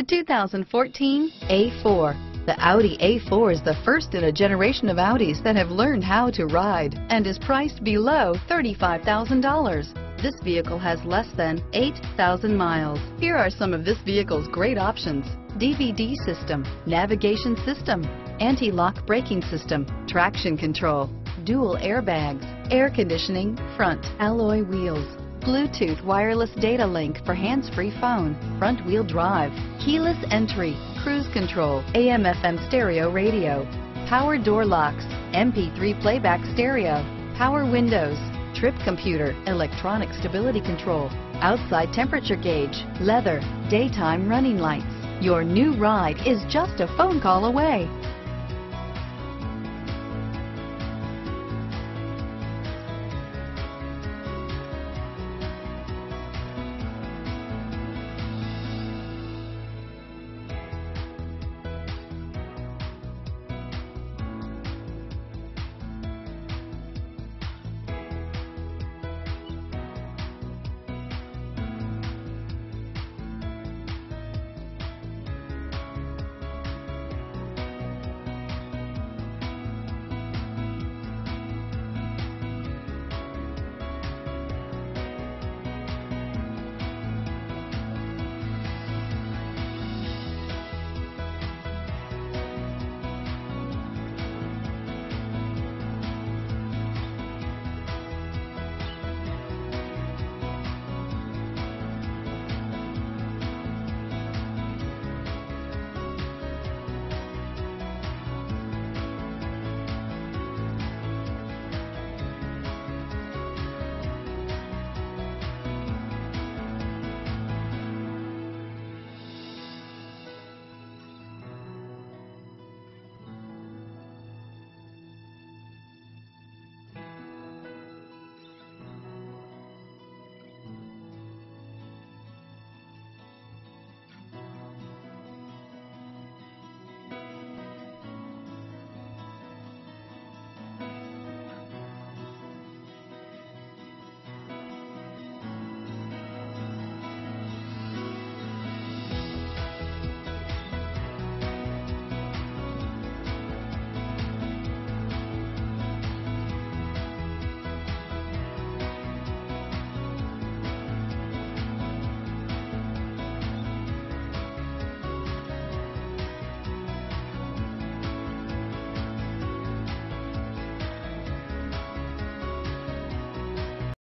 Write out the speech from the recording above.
The 2014 A4. The Audi A4 is the first in a generation of Audis that have learned how to ride and is priced below $35,000. This vehicle has less than 8,000 miles. Here are some of this vehicle's great options. DVD system, navigation system, anti-lock braking system, traction control, dual airbags, air conditioning, front alloy wheels, Bluetooth wireless data link for hands-free phone, front wheel drive, keyless entry, cruise control, AM FM stereo radio, power door locks, MP3 playback stereo, power windows, trip computer, electronic stability control, outside temperature gauge, leather, daytime running lights. Your new ride is just a phone call away.